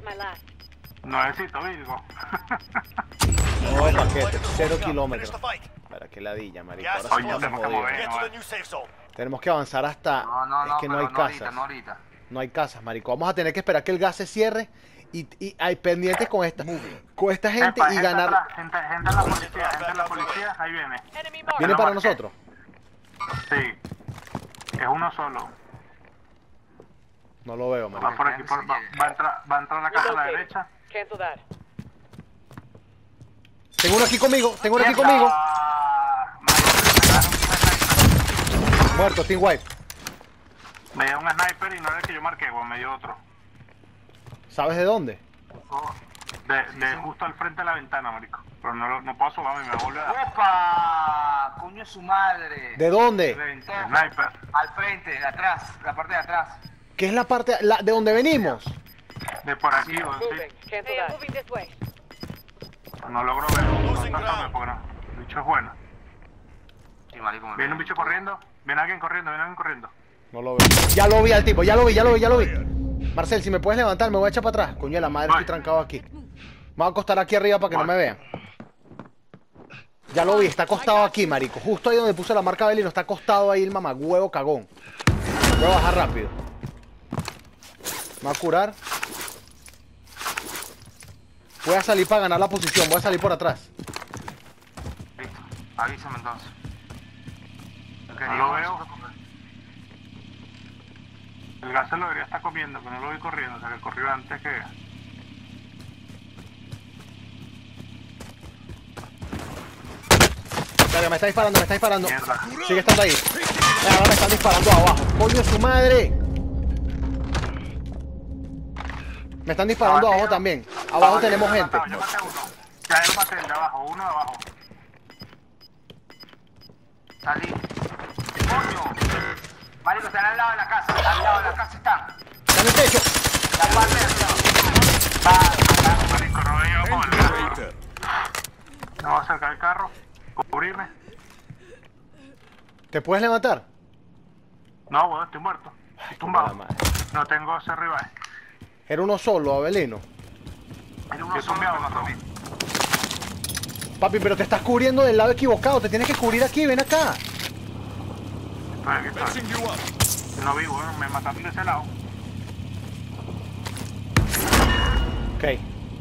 My last. Nuevecito, Virgo. Nuevo paquete, cero kilómetros. Para que ladilla, marico. Gas Ahora sí estamos tenemos que jodidos. no, eh. Tenemos avanzar hasta. No, no, no, es que no hay no ahorita, casas. no ahorita. No hay casas, marico. Vamos a tener que esperar que el gas se cierre y, y hay pendientes con esta, con esta gente Epa, y gente ganar. atrás, gente, gente en la policía, gente en la policía, ahí viene. Enemy marked. ¿Viene lo para nosotros? Sí. Es uno solo. No lo veo, Va marico. por aquí, por- va, va a entrar, va a entrar a la casa a la derecha. Tengo uno aquí conmigo, tengo uno aquí conmigo. Marico, Muerto, Team White. Me dio un sniper y no era el que yo marqué, weón, me dio otro. ¿Sabes de dónde? Oh, De, de justo al frente de la ventana, marico. Pero no, lo- no puedo asomarme, me vuelve a dar. ¡Opa! ¡Coño de su madre! ¿De dónde? Sniper. Al frente, de atrás, la parte de atrás. ¿Qué es la parte la- de donde venimos? De por aquí, Moving. sí. No logro verlo. El bicho es bueno. Sí, marico, me Viene un bicho corriendo. Viene alguien corriendo, viene alguien corriendo. No lo veo. Ya lo vi al tipo, ya lo vi, ya lo vi, ya lo vi. Marcel, si me puedes levantar, me voy a echar para atrás. Coño la madre, estoy trancado aquí. Me voy a acostar aquí arriba para que no me vean. Ya lo vi, está acostado aquí, marico. Justo ahí donde puse la marca Belino, está acostado ahí el mamagüevo cagón. Voy a bajar rápido. Me voy a curar. Voy a salir para ganar la posición, voy a salir por atrás. Listo, avísame entonces. No lo veo. El gas se lo debería estar comiendo, pero no lo vi corriendo, o sea que corrió antes que. Dale, me está disparando, me está disparando. Mierda. Sigue estando ahí. Ahora me están disparando abajo. Coño de su madre. Me están disparando abajo también. Abajo tenemos gente. Yo maté uno. Ya yo maté el de abajo, uno de abajo. Salí. ¡Coño! Marico, están al lado de la casa. Al lado de la casa están. Está en el techo. La parte de arriba. Va, marico, no con el carro. No voy a acercar el carro. Cubrirme. ¿Te puedes levantar? No, weón, estoy muerto. Estoy tumbado. No tengo ese rival. Era uno solo, Abelino. Era uno solo. Papi, pero te estás cubriendo del lado equivocado. Te tienes que cubrir aquí. Ven acá. No vi, weón, me mataron de ese lado. Ok.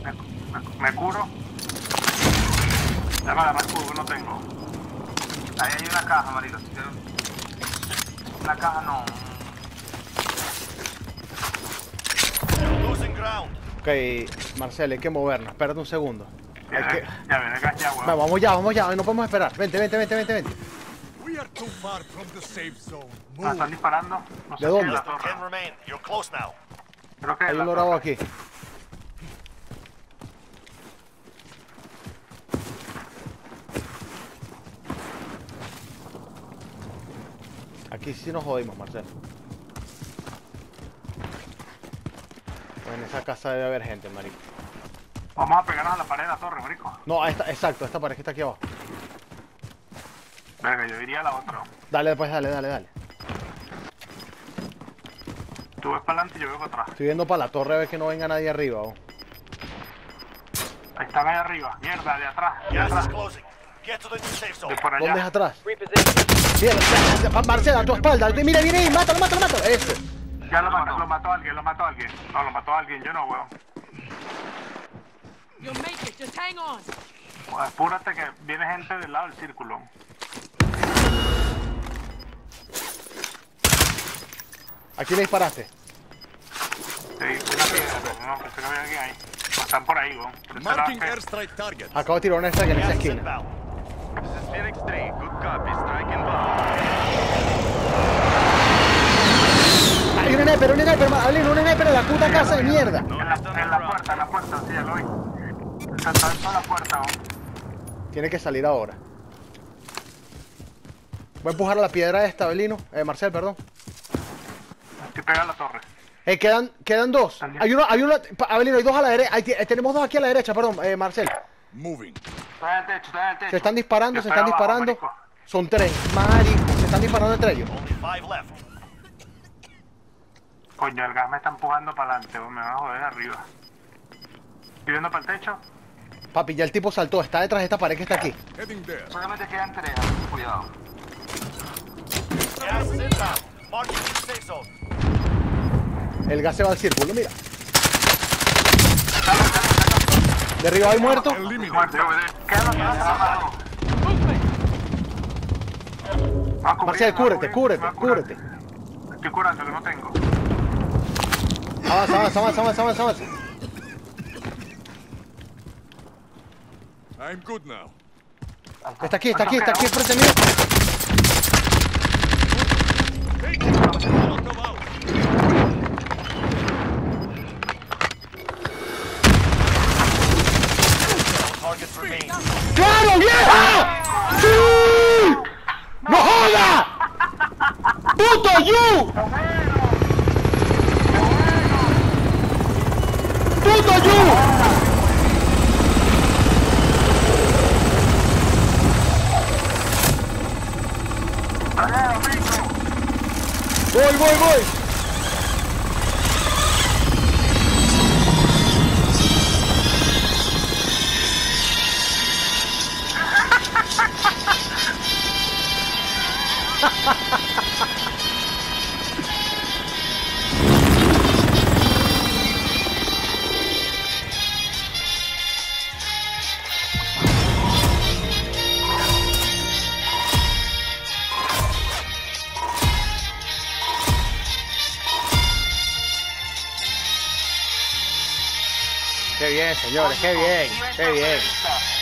Me, me, curo. Ya me agarré el cubo, no tengo. Ahí hay una caja, marico. Una caja no. Ok, Marcel, hay que movernos. Espérate un segundo. Hay que... ya ya. Vamos ya, vamos ya. No podemos esperar. Vente, vente, vente, vente, vente. We are too far from the safe zone. Me Move. están disparando. No ¿De dónde? la torre. Ten remain. You're close now. Creo que Hay un dorado aquí. Aquí sí nos jodimos, Marcel. En esa casa debe haber gente, marico. Vamos a pegarnos a la pared de la torre, marico. No, a esta, exacto, esta pared que está aquí abajo. Venga, yo diría la otra. Dale, pues, dale, dale, dale. Tú ves para adelante y yo veo para atrás. Estoy viendo para la torre a ver que no venga nadie arriba. oh. Ahí están ahí arriba. Mierda, de atrás. De atrás. closing. Get to the new safe zone. De por ¿Dónde es allá. atrás? Reposition. Mira, ya, ya, Marcel, a tu espalda. Mira, viene ahí, mátalo, mátalo, mátalo. Eso. Ya lo mató, lo mató alguien, lo mató alguien. No, lo mató alguien, yo no, weón. You'll make it. Just hang on. Apúrate que viene gente del lado del círculo. ¿A quién le disparaste? Sí, una piedra, pero no, pensé que había alguien ahí. No, están por ahí, weón. Marking airstrike target. Acabo de tirar una extra en esa esquina. This is Phoenix 3. Good copy. Strike inbound. Hay un sniper, un sniper, Avelino, un sniper en la puta casa de mierda. No En la, en puerta, en la puerta, sí, ya lo vi. Está en la puerta, weón. Tiene que salir ahora. Voy a empujar a la piedra esta, Avelino. Eh, Marcel, perdón. Estoy pegado a la torre. Eh, quedan, quedan dos. También. Hay uno, hay uno, Avelino, hay dos a la derecha. tenemos dos aquí a la derecha, perdón, eh, Marcel. Moving. Está en el techo, está en el techo. Se están disparando, Yo se están abajo, disparando. marico. Son tres. Marico, se están disparando entre ellos. Coño, el gas me está empujando para adelante. Me van a joder arriba. Estoy viendo para el techo. Papi, ya el tipo saltó. Está detrás de esta pared que está aquí. Solamente quedan tres, cuidado. El gas se va al círculo, mira. Derribado y muerto. Cubrir, Marcial, cúbrete, cúbrete, cúbrete. Estoy curando, que no tengo. Avanza, avanza, avanza, avanza, avanza, avanza. I'm good now. Está aquí, está aquí, está aquí enfrente mío. ¡Claro, vieja! ¡Sí! ¡No joda! ¡Puto you! ¡Puto you! Bien, señores, qué bien, qué bien.